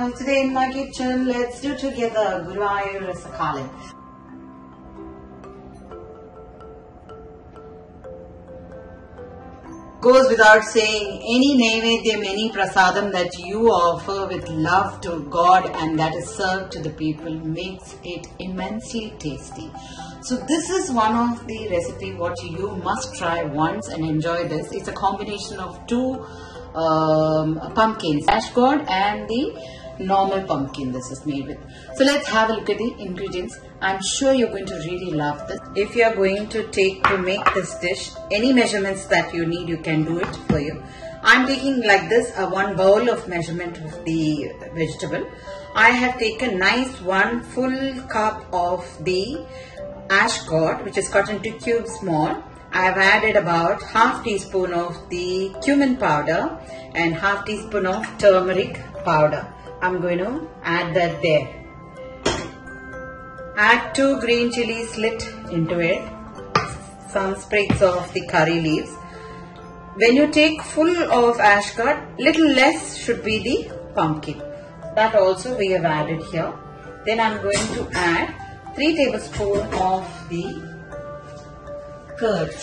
Today in my kitchen, let's do together Guruvayur Rasakalan. Goes without saying, any naivedyam, any prasadam that you offer with love to God and that is served to the people makes it immensely tasty. So this is one of the recipe what you must try once and enjoy this. It's a combination of two um, pumpkins, ash gourd and the normal pumpkin this is made with. So let's have a look at the ingredients. I'm sure you're going to really love this. If you're going to take to make this dish, any measurements that you need, you can do it for you. I'm taking like this a one bowl of measurement of the vegetable. I have taken nice one full cup of the ash gourd which is cut into cubes small. I have added about half teaspoon of the cumin powder and half teaspoon of turmeric powder. I'm going to add that there. Add two green chilies slit into it. Some sprigs of the curry leaves. When you take full of ashgourd, little less should be the pumpkin. That also we have added here. Then I'm going to add 3 tablespoons of the curd.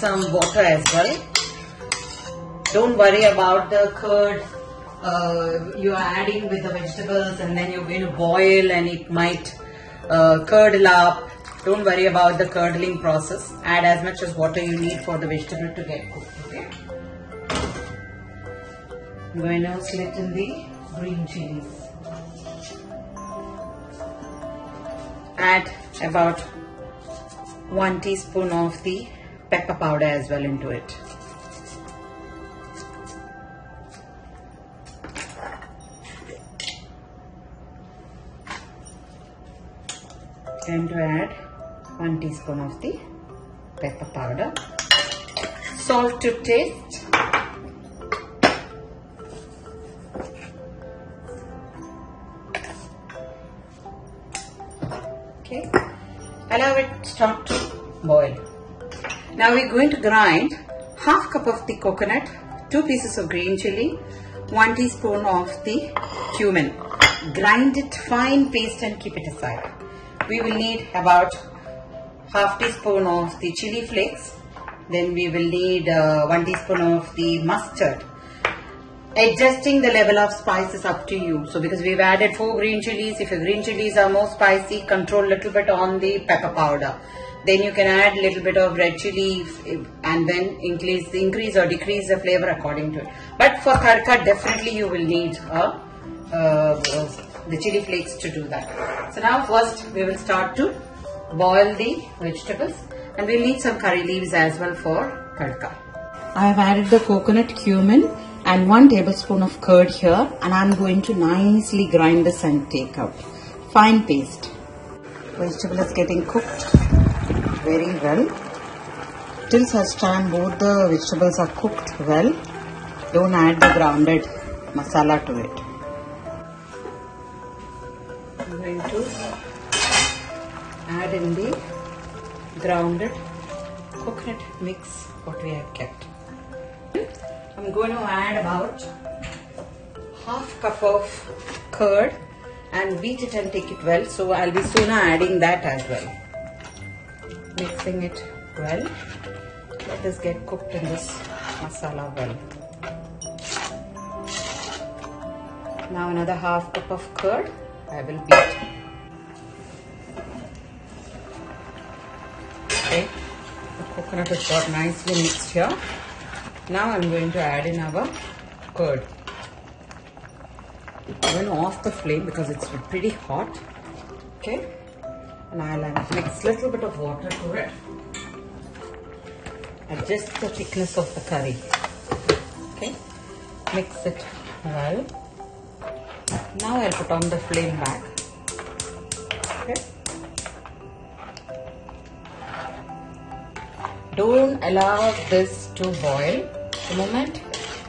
Some water as well. Don't worry about the curd uh, you are adding with the vegetables and then you're going to boil and it might uh, curdle up. Don't worry about the curdling process. Add as much as water you need for the vegetable to get cooked. Okay. I'm going to slit in the green chilies. Add about 1 teaspoon of the pepper powder as well into it. Time to add 1 teaspoon of the pepper powder. Salt to taste. Okay. Allow it start to boil. Now we're going to grind half cup of the coconut, 2 pieces of green chili, 1 teaspoon of the cumin. Grind it fine paste and keep it aside. We will need about half teaspoon of the chili flakes. Then we will need uh, 1 teaspoon of the mustard. Adjusting the level of spice is up to you. So because we've added 4 green chilies, if your green chilies are more spicy, control a little bit on the pepper powder. Then you can add a little bit of red chili and then increase, increase or decrease the flavor according to it. But for tadka, definitely you will need a, uh, the chili flakes to do that. So now first we will start to boil the vegetables and we'll need some curry leaves as well for tadka. I have added the coconut cumin and 1 tablespoon of curd here and I'm going to nicely grind this and take out. Fine paste. Vegetable is getting cooked very well. Till such time both the vegetables are cooked well, don't add the grounded masala to it. I'm going to add in the grounded coconut mix what we have kept. I'm going to add about half cup of curd and beat it and take it well. So I'll be sooner adding that as well. Mixing it well. Let this get cooked in this masala well. Now another half cup of curd I will beat. Okay, the coconut is got nicely mixed here. Now I'm going to add in our curd. I'm going to off the flame because it's pretty hot. Okay, and I'll uh, mix little bit of water to it. Adjust the thickness of the curry. Okay, mix it well. Now I'll put on the flame back. Okay. Don't allow this to boil. The moment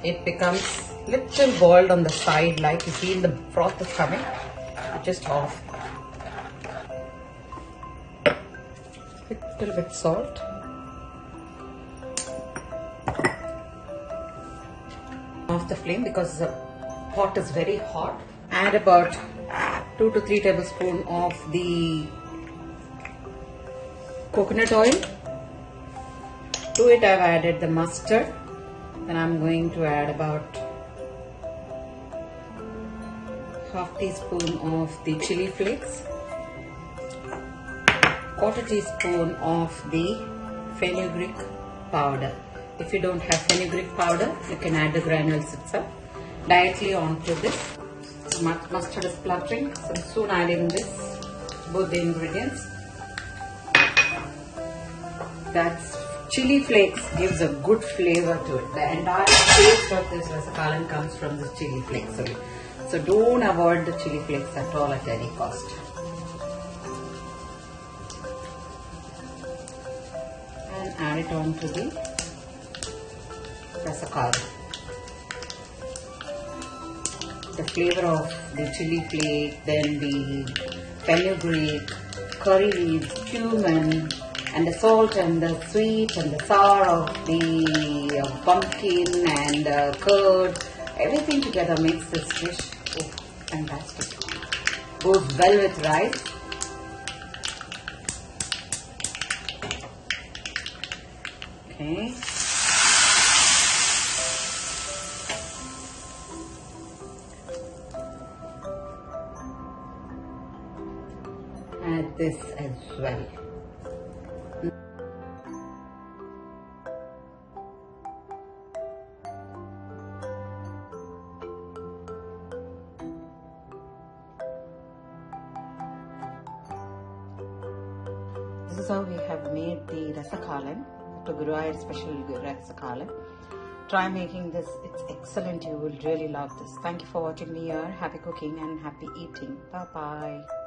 it becomes little boiled on the side, like you feel the froth is coming, just off. Little bit salt. off the flame because the pot is very hot. Add about 2 to 3 tablespoons of the coconut oil. To it I've added the mustard. Then I'm going to add about half teaspoon of the chili flakes quarter teaspoon of the fenugreek powder. If you don't have fenugreek powder, you can add the granules itself directly onto this. Mustard is spluttering, so soon adding this, both the ingredients. That's chili flakes gives a good flavor to it. The entire taste of this rasakalan comes from the chili flakes. So don't avoid the chili flakes at all at any cost. Add it on to the rasakalan. The flavor of the chili flake, then the fenugreek, curry leaves, cumin, and the salt and the sweet and the sour of the uh, pumpkin and uh, curd, everything together makes this dish oh, fantastic. Goes well with rice. Okay. Add this as well. This is how we have made the rasakalan, to Guruvayur special rasakalan. Try making this, it's excellent. You will really love this. Thank you for watching me here. Happy cooking and happy eating. Bye bye.